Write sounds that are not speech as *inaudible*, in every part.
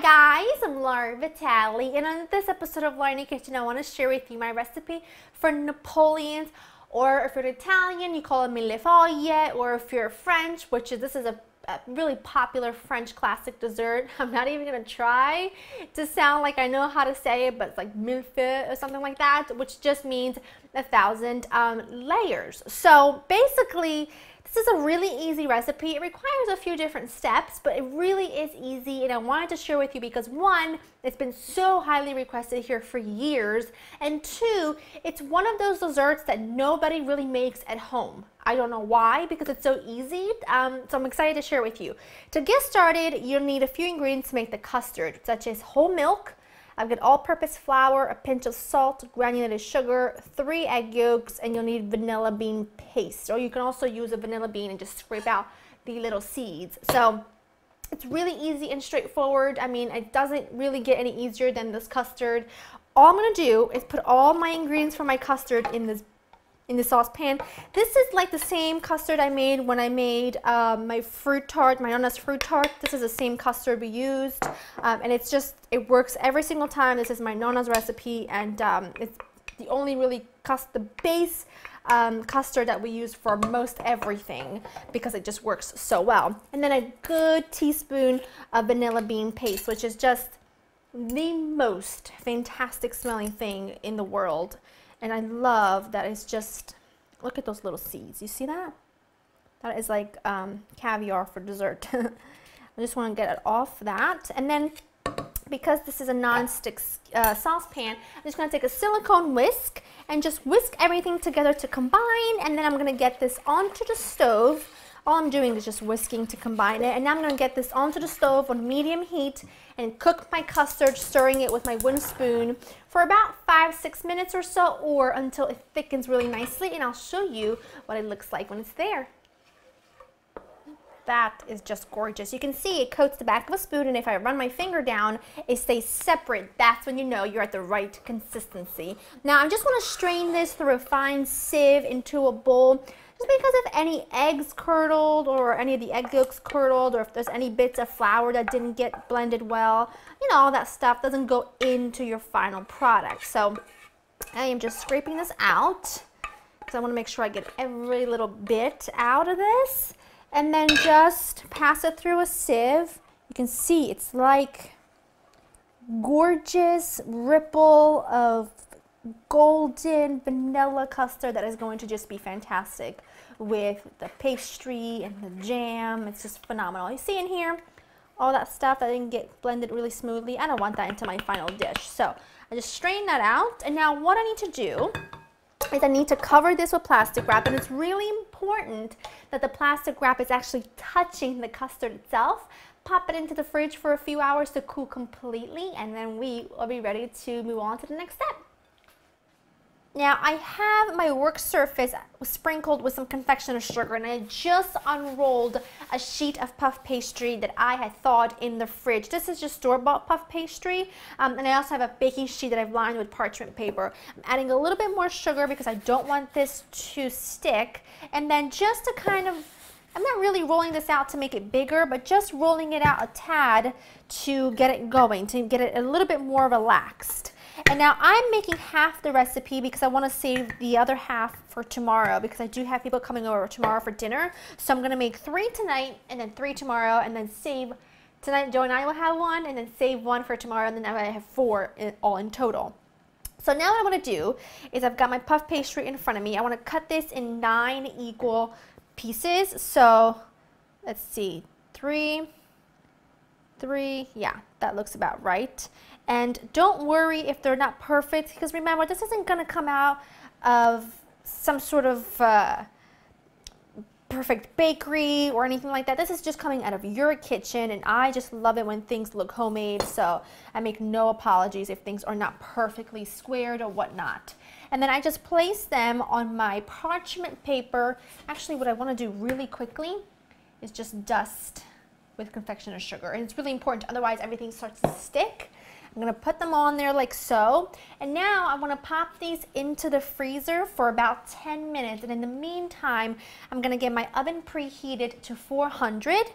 guys, I'm Laura Vitale, and on this episode of the Kitchen, I want to share with you my recipe for Napoleon's, or if you're Italian, you call it millefoglie, or if you're French, which is this is a, a really popular French classic dessert. *laughs* I'm not even gonna try to sound like I know how to say it, but it's like millefeuille or something like that, which just means a thousand um, layers. So basically, this is a really easy recipe. It requires a few different steps, but it really is easy and I wanted to share with you because one, it's been so highly requested here for years, and two, it's one of those desserts that nobody really makes at home. I don't know why, because it's so easy, um, so I'm excited to share with you. To get started, you'll need a few ingredients to make the custard, such as whole milk, I've got all-purpose flour, a pinch of salt, granulated sugar, three egg yolks, and you'll need vanilla bean paste. Or you can also use a vanilla bean and just scrape out the little seeds. So it's really easy and straightforward. I mean, it doesn't really get any easier than this custard. All I'm going to do is put all my ingredients for my custard in this in the saucepan. This is like the same custard I made when I made um, my fruit tart, my Nonna's fruit tart. This is the same custard we used um, and it's just, it works every single time. This is my Nonna's recipe and um, it's the only really cust the base um, custard that we use for most everything because it just works so well. And then a good teaspoon of vanilla bean paste, which is just the most fantastic smelling thing in the world. And I love that it's just, look at those little seeds. You see that? That is like um, caviar for dessert. *laughs* I just want to get it off that. And then because this is a non-stick uh, saucepan, I'm just going to take a silicone whisk and just whisk everything together to combine. And then I'm going to get this onto the stove all I'm doing is just whisking to combine it. And now I'm going to get this onto the stove on medium heat and cook my custard, stirring it with my wooden spoon for about five, six minutes or so, or until it thickens really nicely. And I'll show you what it looks like when it's there. That is just gorgeous. You can see it coats the back of a spoon and if I run my finger down, it stays separate. That's when you know you're at the right consistency. Now I just want to strain this through a fine sieve into a bowl just because if any eggs curdled or any of the egg yolks curdled or if there's any bits of flour that didn't get blended well, you know, all that stuff doesn't go into your final product. So I am just scraping this out because I want to make sure I get every little bit out of this and then just pass it through a sieve. You can see it's like gorgeous ripple of golden vanilla custard that is going to just be fantastic with the pastry and the jam. It's just phenomenal. You see in here all that stuff that didn't get blended really smoothly. I don't want that into my final dish. So I just strain that out. And now what I need to do is I need to cover this with plastic wrap and it's really important that the plastic wrap is actually touching the custard itself. Pop it into the fridge for a few hours to cool completely and then we will be ready to move on to the next step. Now I have my work surface sprinkled with some confectioner sugar and I just unrolled a sheet of puff pastry that I had thawed in the fridge. This is just store-bought puff pastry um, and I also have a baking sheet that I've lined with parchment paper. I'm adding a little bit more sugar because I don't want this to stick and then just to kind of I'm not really rolling this out to make it bigger, but just rolling it out a tad to get it going, to get it a little bit more relaxed. And now I'm making half the recipe because I want to save the other half for tomorrow because I do have people coming over tomorrow for dinner. So I'm going to make three tonight and then three tomorrow and then save tonight Joe and I will have one and then save one for tomorrow and then I have four in, all in total. So now what I want to do is I've got my puff pastry in front of me. I want to cut this in nine equal pieces. So let's see, three, three, yeah, that looks about right. And don't worry if they're not perfect because remember, this isn't going to come out of some sort of uh, perfect bakery or anything like that. This is just coming out of your kitchen and I just love it when things look homemade. So I make no apologies if things are not perfectly squared or whatnot. And then I just place them on my parchment paper. Actually, what I want to do really quickly is just dust with confectioner sugar. And it's really important, otherwise everything starts to stick. I'm to put them on there like so. And now I want to pop these into the freezer for about 10 minutes. And in the meantime, I'm going to get my oven preheated to 400.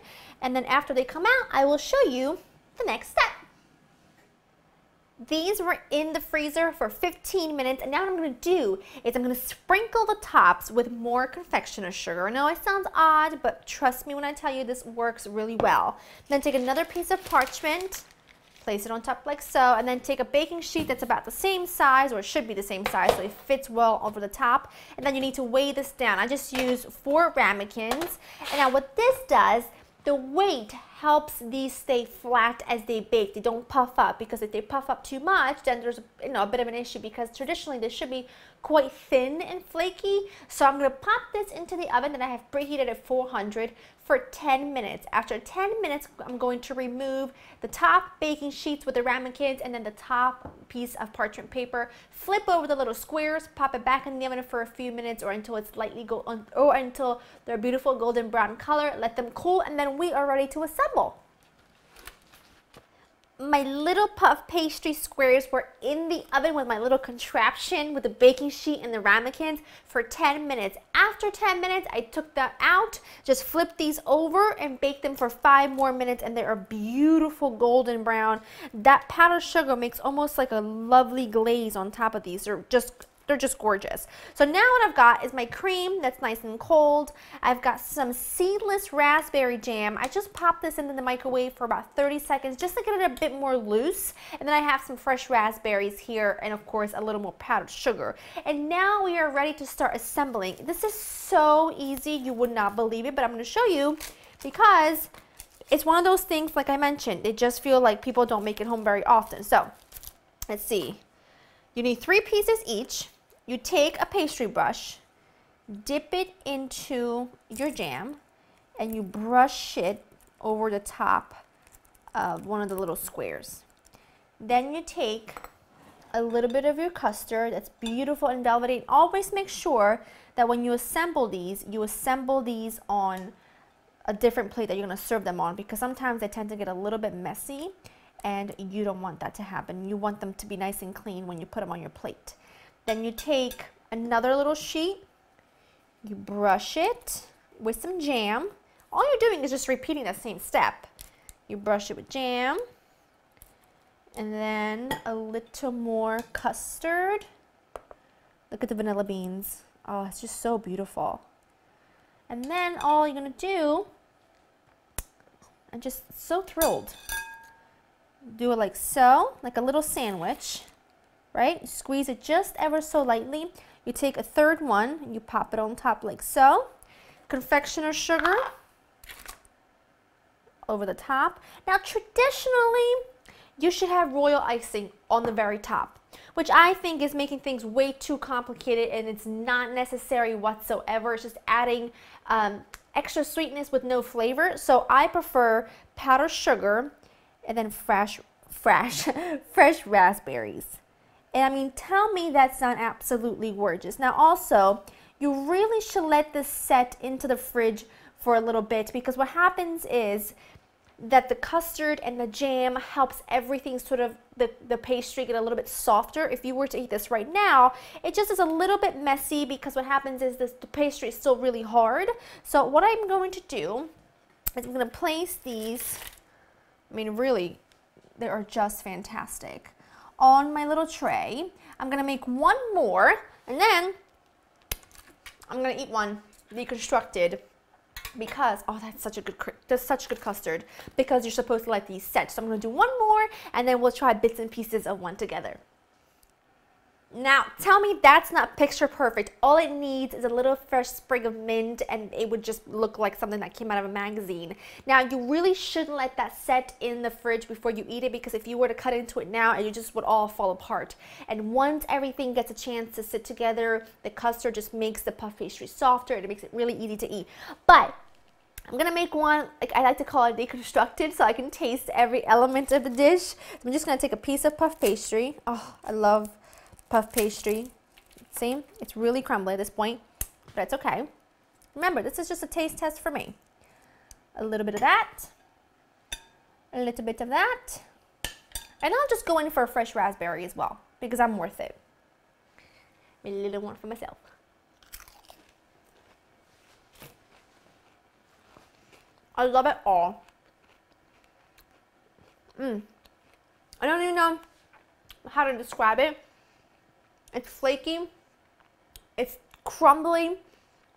And then after they come out, I will show you the next step. These were in the freezer for 15 minutes and now what I'm going to do is I'm going to sprinkle the tops with more confectioner sugar. I know it sounds odd, but trust me when I tell you this works really well. Then take another piece of parchment, place it on top like so, and then take a baking sheet that's about the same size, or it should be the same size, so it fits well over the top. And then you need to weigh this down. I just use four ramekins. And now what this does, the weight helps these stay flat as they bake. They don't puff up because if they puff up too much, then there's you know a bit of an issue because traditionally they should be quite thin and flaky. So I'm going to pop this into the oven that I have preheated at 400 for 10 minutes. After 10 minutes, I'm going to remove the top baking sheets with the ramekins and then the top piece of parchment paper. Flip over the little squares, pop it back in the oven for a few minutes or until it's lightly gold or until they're a beautiful golden brown color. Let them cool and then we are ready to assemble my little puff pastry squares were in the oven with my little contraption with the baking sheet and the ramekins for 10 minutes. After 10 minutes, I took them out, just flipped these over and baked them for five more minutes and they are beautiful golden brown. That powdered sugar makes almost like a lovely glaze on top of these. They're just they're just gorgeous. So now what I've got is my cream that's nice and cold. I've got some seedless raspberry jam. I just popped this into the microwave for about 30 seconds just to get it a bit more loose. And then I have some fresh raspberries here and of course a little more powdered sugar. And now we are ready to start assembling. This is so easy, you would not believe it, but I'm going to show you because it's one of those things like I mentioned, they just feel like people don't make it home very often. So let's see. You need three pieces each you take a pastry brush, dip it into your jam, and you brush it over the top of one of the little squares. Then you take a little bit of your custard that's beautiful and velvety. Always make sure that when you assemble these, you assemble these on a different plate that you're going to serve them on because sometimes they tend to get a little bit messy and you don't want that to happen. You want them to be nice and clean when you put them on your plate. Then you take another little sheet, you brush it with some jam. All you're doing is just repeating that same step. You brush it with jam, and then a little more custard. Look at the vanilla beans. Oh, it's just so beautiful. And then all you're gonna do, I'm just so thrilled. Do it like so, like a little sandwich right? Squeeze it just ever so lightly. You take a third one and you pop it on top like so. Confectioner sugar over the top. Now traditionally, you should have royal icing on the very top, which I think is making things way too complicated and it's not necessary whatsoever. It's just adding um, extra sweetness with no flavor. So I prefer powdered sugar and then fresh, fresh, *laughs* fresh raspberries. And I mean, tell me that's not absolutely gorgeous. Now also, you really should let this set into the fridge for a little bit because what happens is that the custard and the jam helps everything sort of the, the pastry get a little bit softer. If you were to eat this right now, it just is a little bit messy because what happens is this the pastry is still really hard. So what I'm going to do is I'm going to place these, I mean really, they are just fantastic on my little tray. I'm gonna make one more and then I'm gonna eat one deconstructed because oh that's such a good that's such good custard because you're supposed to like these set so I'm gonna do one more and then we'll try bits and pieces of one together now, tell me that's not picture perfect. All it needs is a little fresh sprig of mint and it would just look like something that came out of a magazine. Now, you really shouldn't let that set in the fridge before you eat it because if you were to cut into it now, it just would all fall apart. And once everything gets a chance to sit together, the custard just makes the puff pastry softer and it makes it really easy to eat. But I'm gonna make one, like I like to call it deconstructed so I can taste every element of the dish. I'm just gonna take a piece of puff pastry. Oh, I love puff pastry. See, it's really crumbly at this point, but it's okay. Remember, this is just a taste test for me. A little bit of that, a little bit of that, and I'll just go in for a fresh raspberry as well because I'm worth it. A little one for myself. I love it all. Mmm. I don't even know how to describe it. It's flaky. It's crumbly.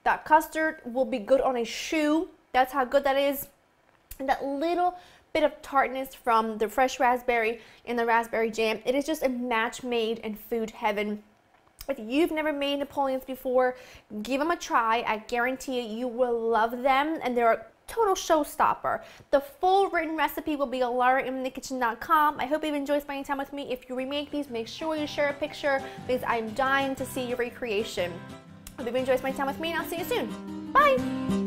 That custard will be good on a shoe. That's how good that is. And that little bit of tartness from the fresh raspberry and the raspberry jam. It is just a match made in food heaven. If you've never made Napoleons before, give them a try. I guarantee you, you will love them and they're a total showstopper. The full written recipe will be on laurainthekitchen.com. I hope you've enjoyed spending time with me. If you remake these, make sure you share a picture because I'm dying to see your recreation. Hope you've enjoyed spending time with me and I'll see you soon. Bye!